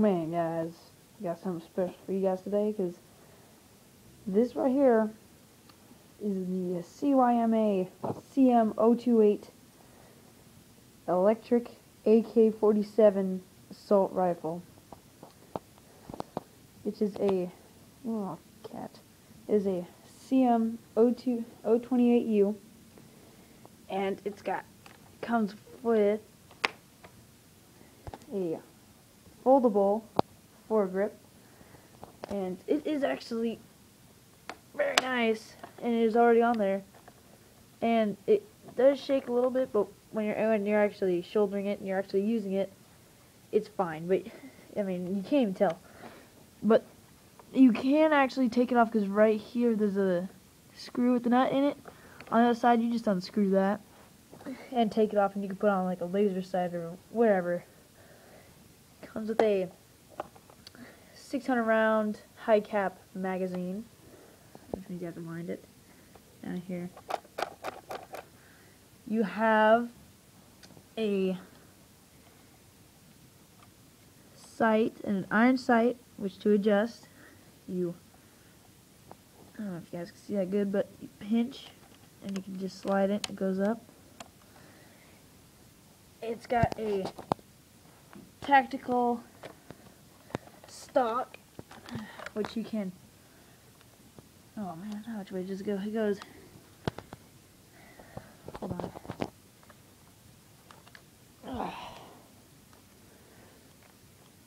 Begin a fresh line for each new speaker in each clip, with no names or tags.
man, guys, I got something special for you guys today because this right here is the CYMA CM028 electric AK-47 assault rifle. Which is a oh cat it is a CM02 028U and it's got comes with a foldable foregrip. And it is actually very nice and it is already on there. And it does shake a little bit but when you're when you're actually shouldering it and you're actually using it it's fine. But I mean you can't even tell. But you can actually take it off because right here there's a screw with the nut in it. On the other side you just unscrew that and take it off and you can put on like a laser sight or whatever comes with a 600 round high cap magazine. Which means you have to wind it. Down here. You have a sight and an iron sight which to adjust you I don't know if you guys can see that good but you pinch and you can just slide it it goes up. It's got a tactical stock which you can oh man how much way does it go it goes hold on. Oh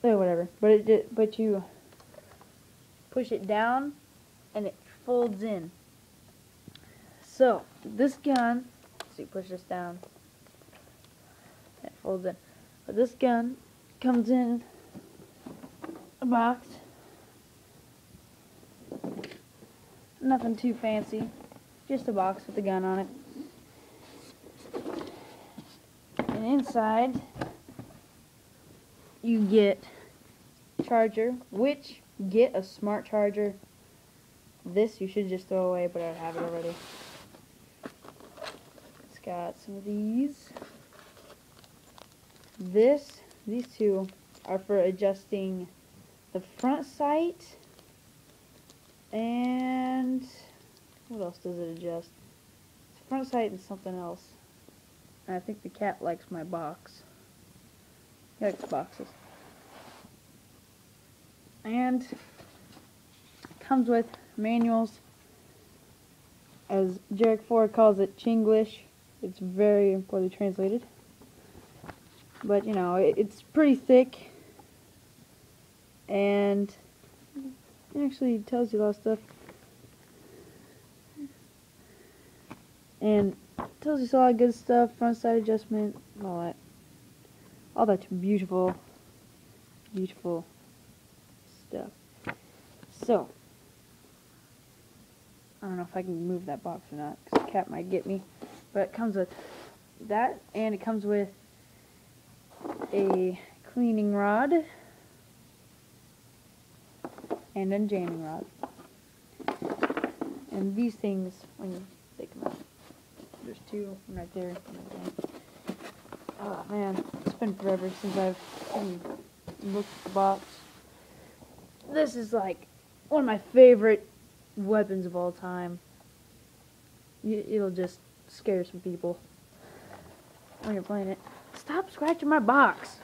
whatever but it did but you push it down and it folds in. So this gun so you push this down it folds in. But this gun comes in a box nothing too fancy just a box with a gun on it and inside you get charger which get a smart charger. This you should just throw away, but I have it already. It's got some of these. This, these two are for adjusting the front sight. And what else does it adjust? It's front sight and something else. And I think the cat likes my box. He likes boxes and comes with manuals as Jarek Ford calls it Chinglish it's very poorly translated but you know it, it's pretty thick and it actually tells you a lot of stuff and tells you a lot of good stuff front side adjustment all that all that beautiful beautiful stuff. So, I don't know if I can move that box or not, because the cat might get me. But it comes with that, and it comes with a cleaning rod and a jamming rod. And these things, when you take them out, there's two right there. Oh man, it's been forever since I've looked at the box this is like one of my favorite weapons of all time. It'll just scare some people when you're playing it. Stop scratching my box.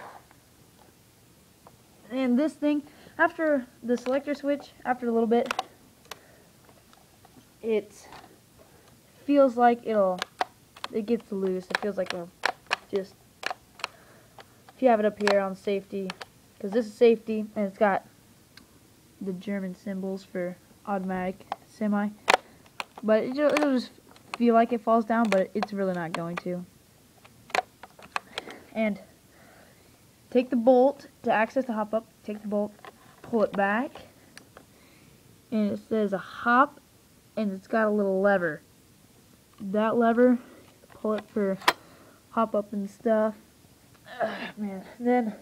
And this thing, after the selector switch, after a little bit, it feels like it'll, it gets loose. It feels like it'll just, if you have it up here on safety, because this is safety, and it's got the German symbols for automatic semi. But it'll, it'll just feel like it falls down, but it's really not going to. And take the bolt to access the hop up, take the bolt, pull it back, and it says a hop, and it's got a little lever. That lever, pull it for hop up and stuff. Ugh, man, then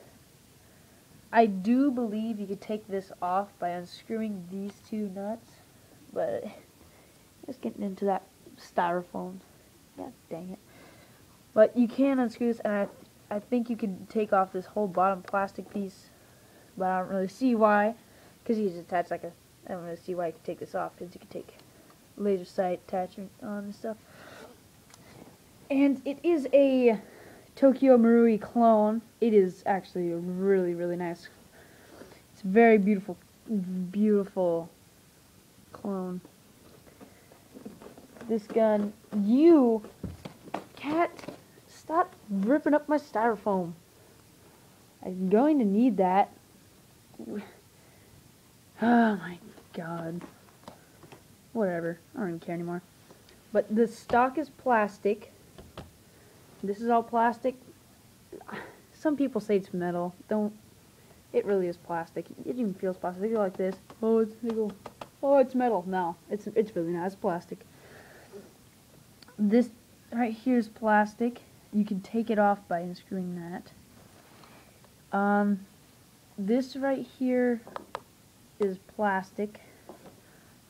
I do believe you could take this off by unscrewing these two nuts, but just getting into that styrofoam. Yeah, dang it. But you can unscrew this, and I, I think you can take off this whole bottom plastic piece, but I don't really see why, because he's attached like a. I don't really see why you could take this off, because you could take laser sight attachment on and stuff. And it is a Tokyo Marui clone. It is actually a really, really nice. It's very beautiful, beautiful clone. This gun, you, cat, stop ripping up my styrofoam. I'm going to need that. Oh my god. Whatever. I don't even care anymore. But the stock is plastic. This is all plastic. Some people say it's metal. Don't. It really is plastic. It even feels plastic. They go like this. Oh, it's go. Oh, it's metal. No, it's it's really not. It's plastic. This right here is plastic. You can take it off by unscrewing that. Um, this right here is plastic.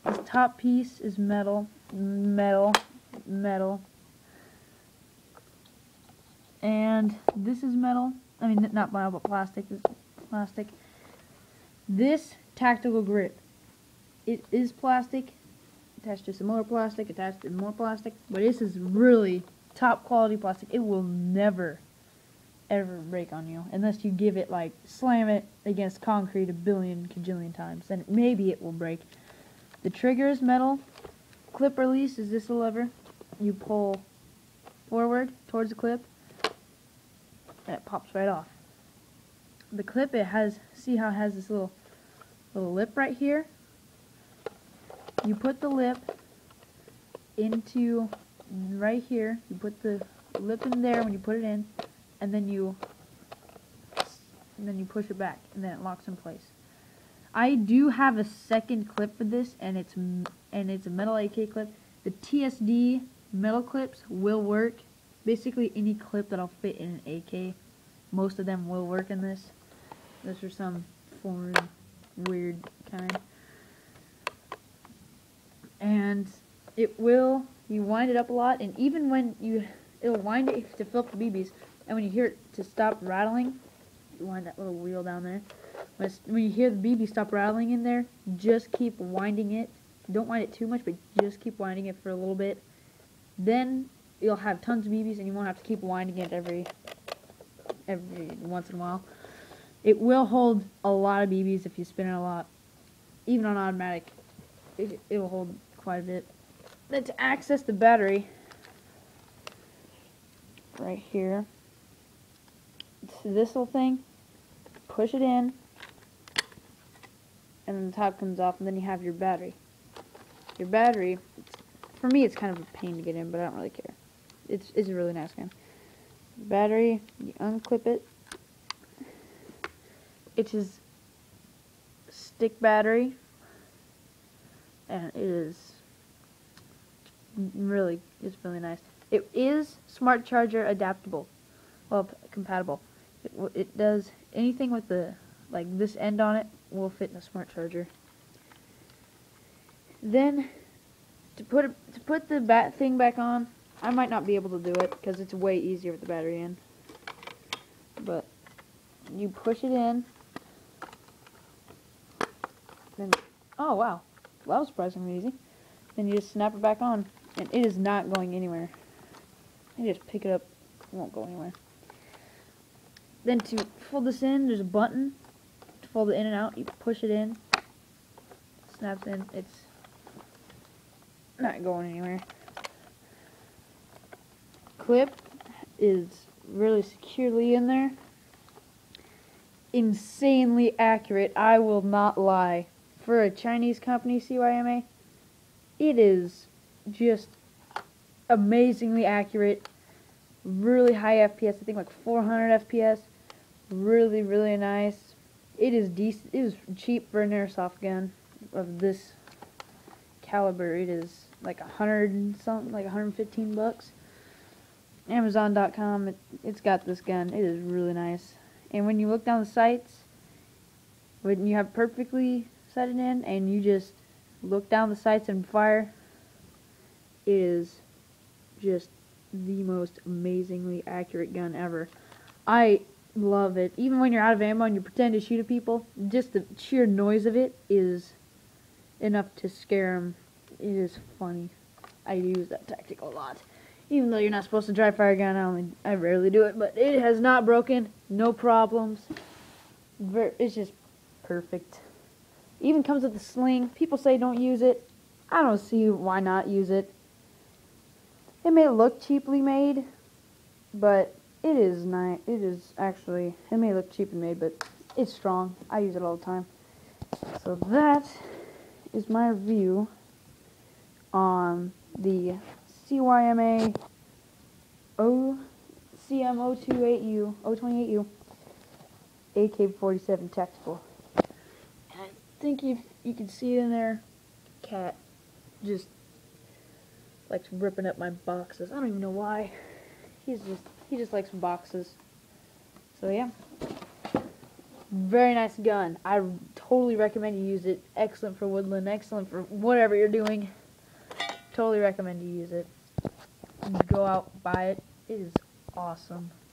This top piece is metal, metal, metal. And this is metal. I mean, not metal, but plastic. This plastic. This tactical grip. It is plastic. Attached to some more plastic. Attached to more plastic. But this is really top quality plastic. It will never ever break on you unless you give it like slam it against concrete a billion cajillion times then maybe it will break. The trigger is metal. Clip release is this lever? You pull forward towards the clip and it pops right off. The clip it has see how it has this little little lip right here? You put the lip into right here you put the lip in there when you put it in and then you and then you push it back and then it locks in place. I do have a second clip for this and it's and it's a metal AK clip. The TSD metal clips will work. Basically any clip that'll fit in an AK, most of them will work in this. This is some foreign weird kind. And it will you wind it up a lot and even when you it'll wind it to fill up the BBs and when you hear it to stop rattling, you wind that little wheel down there. When, when you hear the BB stop rattling in there, just keep winding it. Don't wind it too much, but just keep winding it for a little bit. Then you'll have tons of BBs, and you won't have to keep winding it every every once in a while. It will hold a lot of BBs if you spin it a lot. Even on automatic, it, it will hold quite a bit. To access the battery, right here, this little thing, push it in, and then the top comes off, and then you have your battery. Your battery, for me, it's kind of a pain to get in, but I don't really care. It's, it's a really nice gun. Battery, you unclip it. It is stick battery, and it is really, is really nice. It is smart charger adaptable, well, compatible. It, it does anything with the, like this end on it, will fit in a smart charger. Then, to put it, to put the bat thing back on, I might not be able to do it because it's way easier with the battery in. But you push it in. Then, oh wow, that was surprisingly easy. Then you just snap it back on, and it is not going anywhere. You just pick it up, it won't go anywhere. Then to fold this in, there's a button to fold it in and out. You push it in, snaps in. It's not going anywhere. Clip is really securely in there. Insanely accurate, I will not lie. For a Chinese company, CYMA, it is just amazingly accurate. Really high FPS, I think like 400 FPS. Really, really nice. It is decent. It is cheap for an airsoft gun of this caliber. It is like hundred something, like 115 bucks. Amazon.com. It, it's got this gun. It is really nice. And when you look down the sights, when you have perfectly set it in, and you just look down the sights and fire, is just the most amazingly accurate gun ever. I love it. Even when you're out of ammo and you pretend to shoot at people, just the sheer noise of it is enough to scare them. It is funny. I use that tactic a lot. Even though you're not supposed to dry fire gun, I only I rarely do it, but it has not broken, no problems. It's just perfect. Even comes with a sling. People say don't use it. I don't see why not use it. It may look cheaply made, but it is nice. It is actually. It may look cheaply made, but it's strong. I use it all the time. So that is my review on the CYMA O CM028U 028U AK-47 tactical. And I think if you can see it in there, cat just likes ripping up my boxes. I don't even know why. He's just he just likes boxes. So yeah. Very nice gun. I totally recommend you use it. Excellent for woodland, excellent for whatever you're doing. Totally recommend you use it. Go out, buy it. It is awesome.